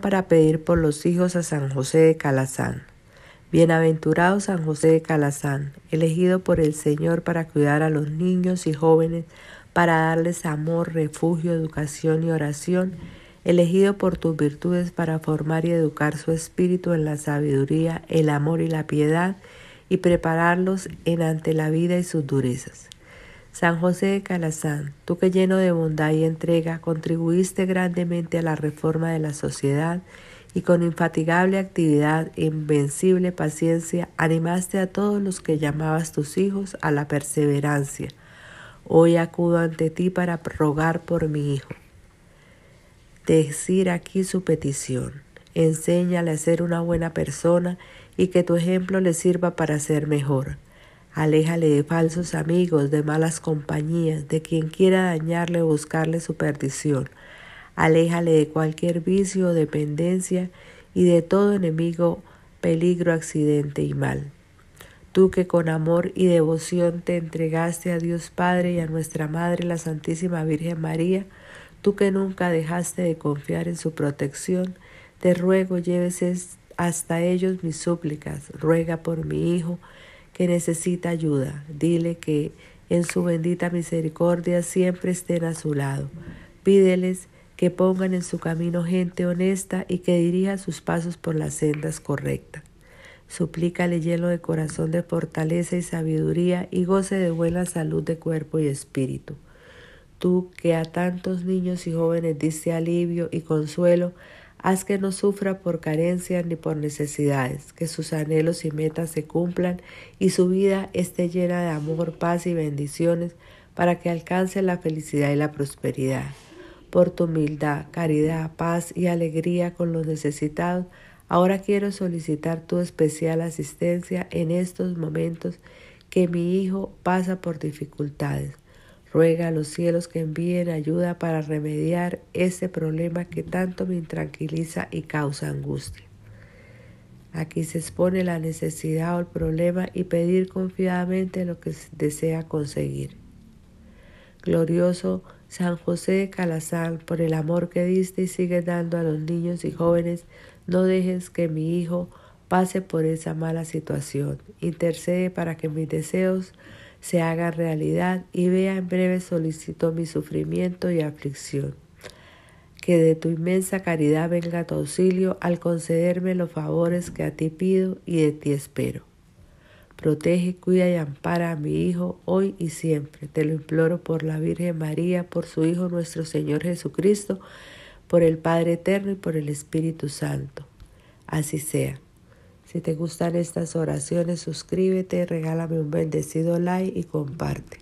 Para pedir por los hijos a San José de Calazán. Bienaventurado San José de Calazán, elegido por el Señor para cuidar a los niños y jóvenes, para darles amor, refugio, educación y oración, elegido por tus virtudes para formar y educar su espíritu en la sabiduría, el amor y la piedad, y prepararlos en ante la vida y sus durezas. San José de Calazán, tú que lleno de bondad y entrega contribuiste grandemente a la reforma de la sociedad y con infatigable actividad e invencible paciencia animaste a todos los que llamabas tus hijos a la perseverancia. Hoy acudo ante ti para rogar por mi hijo. Decir aquí su petición. Enséñale a ser una buena persona y que tu ejemplo le sirva para ser mejor. Aléjale de falsos amigos, de malas compañías, de quien quiera dañarle o buscarle su perdición. Aléjale de cualquier vicio o dependencia y de todo enemigo, peligro, accidente y mal. Tú que con amor y devoción te entregaste a Dios Padre y a nuestra Madre la Santísima Virgen María, tú que nunca dejaste de confiar en su protección, te ruego lleves hasta ellos mis súplicas, ruega por mi Hijo, que necesita ayuda. Dile que en su bendita misericordia siempre estén a su lado. Pídeles que pongan en su camino gente honesta y que dirija sus pasos por las sendas correctas. Suplícale lleno de corazón de fortaleza y sabiduría y goce de buena salud de cuerpo y espíritu. Tú que a tantos niños y jóvenes diste alivio y consuelo, Haz que no sufra por carencias ni por necesidades, que sus anhelos y metas se cumplan y su vida esté llena de amor, paz y bendiciones para que alcance la felicidad y la prosperidad. Por tu humildad, caridad, paz y alegría con los necesitados, ahora quiero solicitar tu especial asistencia en estos momentos que mi hijo pasa por dificultades. Ruega a los cielos que envíen ayuda para remediar ese problema que tanto me intranquiliza y causa angustia. Aquí se expone la necesidad o el problema y pedir confiadamente lo que desea conseguir. Glorioso San José de Calazán, por el amor que diste y sigues dando a los niños y jóvenes, no dejes que mi hijo pase por esa mala situación. Intercede para que mis deseos se haga realidad y vea en breve solicito mi sufrimiento y aflicción. Que de tu inmensa caridad venga tu auxilio al concederme los favores que a ti pido y de ti espero. Protege, cuida y ampara a mi Hijo hoy y siempre. Te lo imploro por la Virgen María, por su Hijo nuestro Señor Jesucristo, por el Padre Eterno y por el Espíritu Santo. Así sea. Si te gustan estas oraciones, suscríbete, regálame un bendecido like y comparte.